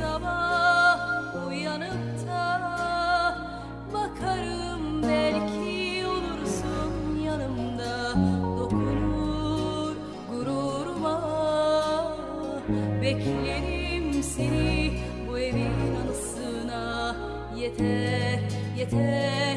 sabah uyanıp da bakarım belki olursun yanımda dokunur gururuma. Beklerim seni bu evin anısına. Yeter yeter.